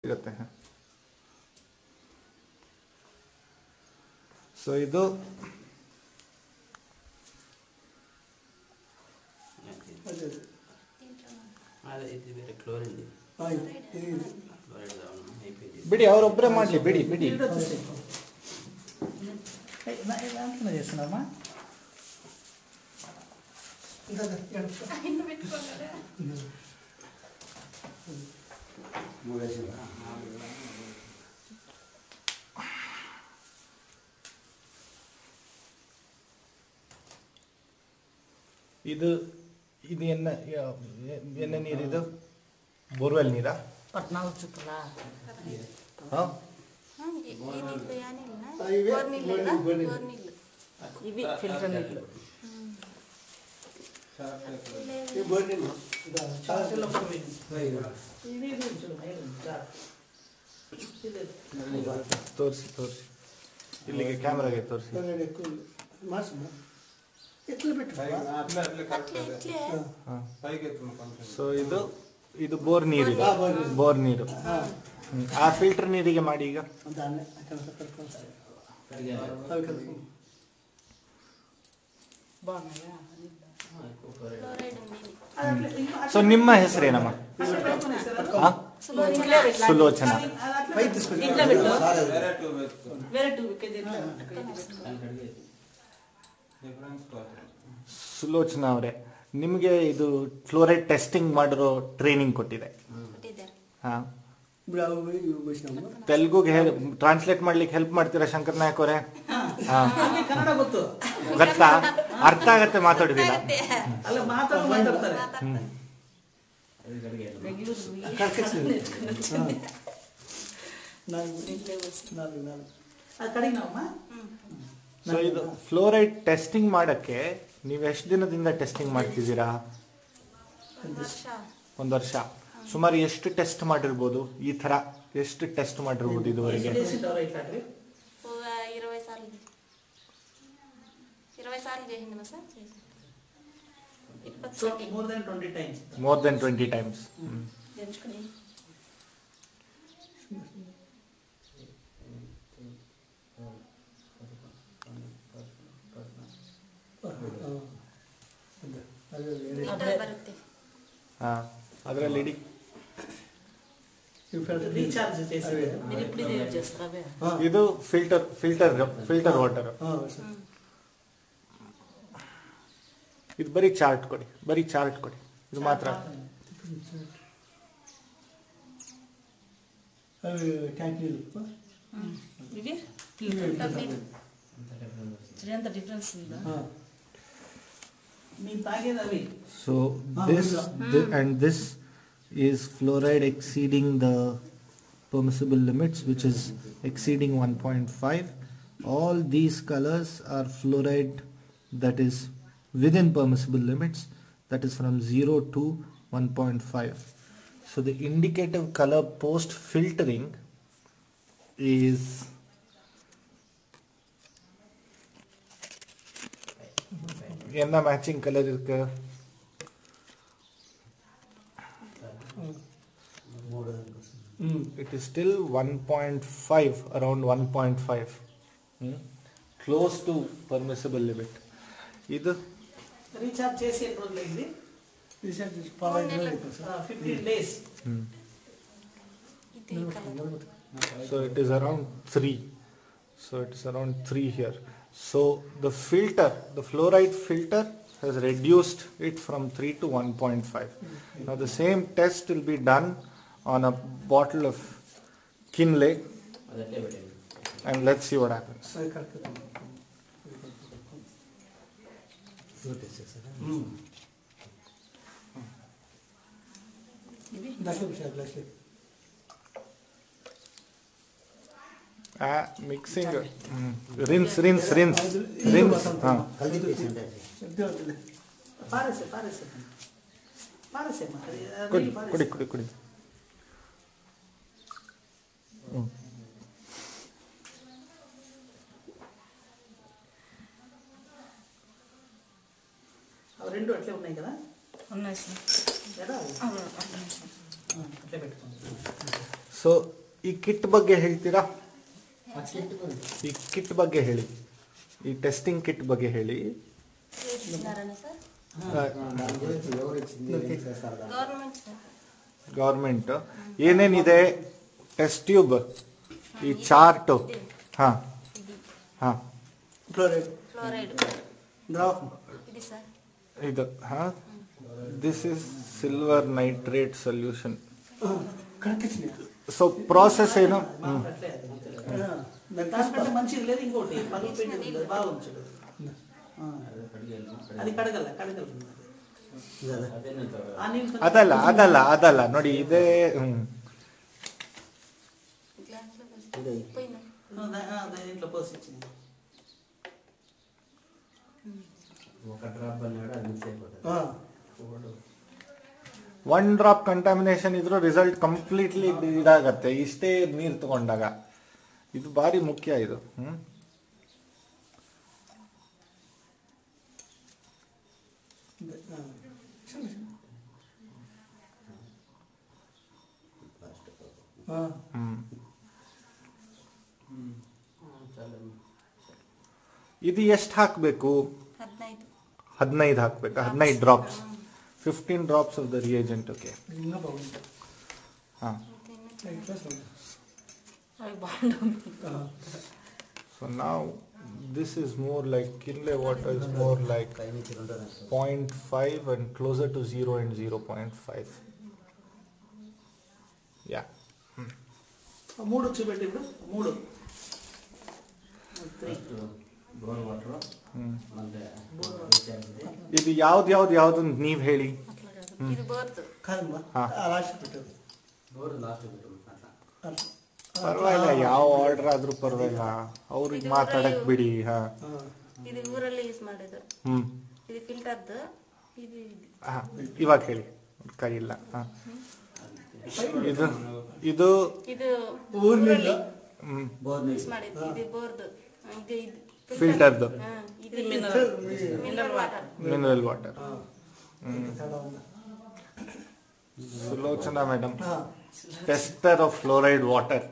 ಸಿಗುತ್ತೆ ಸೊ ಇದು ಅದೇ ಅದೇ. ಅದೇ ಇದು ಬೇರೆ ಕ್ಲೋರಿನ್ ಇದೆ ಹಾ, ಇದೆ, ಇದೆ, ಇದೆ. ಕ್ಲೋರೈಡ್ ಅವನು ಐ ಪಿ ಜಿ ಬಿಡಿ ಅವರೊಬ್ಬರೇ ಮಾಡಲಿ ಬಿಡಿ ಬಿಡಿ చేస్తున్నామా ಇದು ಇದು ಎನ್ನ ಎಣ್ಣೆ ನೀರು ಇದು? ಬೋರ್ವೆಲ್ ನೀರಾ? ಹಾಂ? ಫಿಲ್ಟರ್ ನೀರು ತೋರಿಸಿ ತೋರಿಸಿ. ಇಲ್ಲಿಗೆ ಕ್ಯಾಮ್ರಾಗೆ ತೋರಿಸಿ. ಸೊ ಇದು ಇದು ಬೋರ್ ನೀರು ಬೋರ್ ನೀರು. ಆ ಫಿಲ್ಟರ್ ನೀರಿಗೆ ಮಾಡಿ ಈಗ. ಸೊ ನಿಮ್ಮ ಹೆಸರೇನಮ್ಮ? ಸುಲೋಚನಾ? ಸುಲೋಚನಾ ಅವರೇ ನಿಮಗೆ ಇದು ಫ್ಲೋರೈಡ್ ಟೆಸ್ಟಿಂಗ್ ಮಾಡಿರೋ ಟ್ರೈನಿಂಗ್ ಕೊಟ್ಟಿದೆ. ತೆಲುಗು ತೆಲುಗುಗೆ ಟ್ರಾನ್ಸ್ಲೇಟ್ ಮಾಡ್ಲಿಕ್ಕೆ ಹೆಲ್ಪ್ ಮಾಡ್ತೀರಾ ಶಂಕರ್ ನಾಯಕ್ ಅವರೇ? ಗೊತ್ತಾ? ಅರ್ಥ ಆಗತ್ತೆ ಮಾತಾಡೋದಿಲ್ಲ. ಫ್ಲೋರೈಡ್ ಟೆಸ್ಟಿಂಗ್ ಮಾಡಕ್ಕೆ ನೀವು ಎಷ್ಟು ದಿನದಿಂದ ಟೆಸ್ಟಿಂಗ್ ಮಾಡ್ತಿದ್ದೀರಾ? ಒಂದು ವರ್ಷ. ಸುಮಾರು ಎಷ್ಟು ಟೆಸ್ಟ್ ಮಾಡಿರ್ಬೋದು? ಈ ತರ ಎಷ್ಟು ಟೆಸ್ಟ್ ಮಾಡಿರ್ಬೋದು ಇದುವರೆಗೆ? వైఎస్ఆర్ జై Hind sir so more than twenty times more than twenty times ಅದರಲ್ಲಿ ಇಡಿ ಇದು ಫಿಲ್ಟರ್ ಫಿಲ್ಟರ್ ಫಿಲ್ಟರ್ ವಾಟರ್ ಇದು ಬರೀ ಚಾರ್ಟ್ ಕೊಡಿ ಬರೀ ಚಾರ್ಟ್ ಕೊಡಿ ಇದು ಮಾತ್ರ. So this, this and this is fluoride exceeding the permissible limits which is exceeding 1.5 all these colors are fluoride that is within permissible limits, that is from 0 to 1.5. So the indicative color post filtering is என்ன matching colour இருக்கு um, it is still 1.5 around 1.5 hmm? close to permissible limit ಇದು recharge చేసి ఎన్ని రోజులు అయింది? Recharge చేసి పదహైదు రోజులు అవుతుంది sir. Fifteen days so it has reduced it from 3 to 1.5. Hmm. Now the same test will be done on a bottle of Kinley. And let's see what happens. Mixing rinse rinse rinse rinse हाँ कुड़ी कुड़ी कुड़ी कुड़ी రెండు అట్లే ఉన్నాయి కదా ఉన్నాయి సార్ ఎలా అవి? అవును, ఉన్నాయి సార్ ఆ, అట్లే పెట్టుకోండి ಸೊ ಈ ಕಿಟ್ ಬಗ್ಗೆ ಹೇಳ್ತೀರಾ ಈ ಕಿಟ್ ಬಗ್ಗೆ ಹೇಳಿ ಈ ಟೆಸ್ಟಿಂಗ್ ಕಿಟ್ ಬಗ್ಗೆ ಹೇಳಿ ఇస్తున్నారని సార్ ಆ, గవర్నమెంట్ సార్ ಗೌರ್ಮೆಂಟ್ ಏನೇನಿದೆ ಟೆಸ್ಟ್ ಟ್ಯೂಬ್ ಈ ಚಾರ್ಟ್ ಹಾ ఇది ಹಾ ಫ್ಲೋರೈಡ್ ఫ్లోరైడ్ ಡ್ರಾಪ್ ఇది సార్ ಇದು ಹಾ this is silver nitrate solution కనిపించినాయి so process ಏನು ಹ್ಮ್. అట్లే అది. దానికంటే మంచిది లేదు ఇంకోటి పలుపు పిండి ఉంది, అది బాగా ఉంచడు ఆ. అది కడగల కడగల ఆ నీళ్ళు కొంచెం- ಅದಲ್ಲ ಅದಲ್ಲ ಅದಲ್ಲ ನೋಡಿ ಇದೇ ಹ್ಮ್. ಒನ್ ಡ್ರಾಪ್ ಕಂಟಾಮಿನೇಷನ್ ಇದ್ರೂ ರಿಸಲ್ಟ್ ಕಂಪ್ಲೀಟ್ಲಿ ಇದಾಗತ್ತೆ ಇಷ್ಟೇ ನೀರು ತಗೊಂಡಾಗ ಇದು ಭಾರಿ ಮುಖ್ಯ ಇದು ಹ್ಮ್ ಹ್ಮ್ ಇದು ಎಷ್ಟು ಹಾಕಬೇಕು ಹದಿನೈದು ಹಾಕ್ಬೇಕು ಹದಿನೈದು drops fifteen drops of the reagent okay ఇంకా బాగుంది ಹಾಂ ఇట్లా చూడండి. అవి బాగుంటుంది ಸೊ ನಾವು this is more like Kinley water is more like పైనుంచి రెండు రాస్తారు. Point five and closer to zero and zero point five ಯಾ ఆ మూడు చూపెట్టి ఇప్పుడు మూడు త్రీ ఫస్ట్ బోర్ వాటర్ ಹ್ಮ್. ಮತ್ತೆ రీఛార్జ్ ಇದು ಯಾವ್ದು ಯಾವ್ದು ಯಾವ್ದು ಅಂತ ನೀವು ಹೇಳಿ. ಪರವಾಗಿಲ್ಲ ಯಾವ ಆರ್ಡರ್ ಆದ್ರೂ ಪರವಾಗಿಲ್ಲ. ಅವ್ರಿಗೆ ಮಾತಾಡಕ್ ಬಿಡಿ ಹಾ. ಇವಾಗ ಹೇಳಿ. ಕೈ ಇಲ್ಲ ಇದು ಇದು ಫಿಲ್ಟರ್ದು mineral water madam. Tester of fluoride water